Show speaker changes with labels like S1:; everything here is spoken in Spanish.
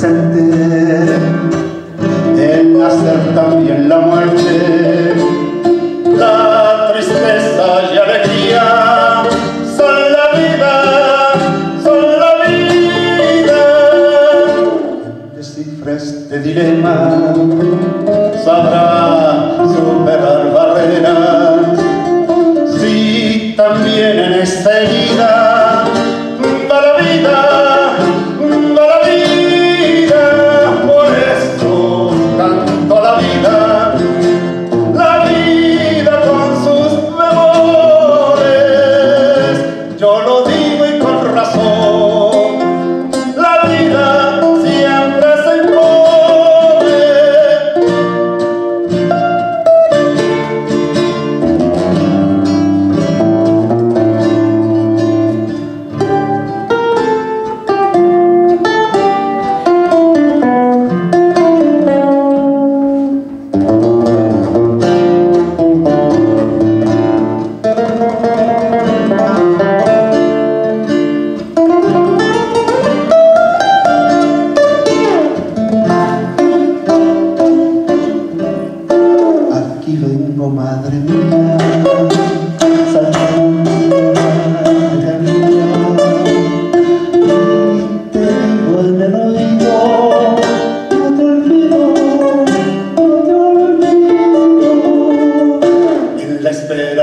S1: presente, el nacer también la muerte, la tristeza y alegría son la vida, son la vida. Descifra este dilema yo lo y vengo, madre mía, saltando de camino, y en el oído, no te olvido, no te olvido, en la espera.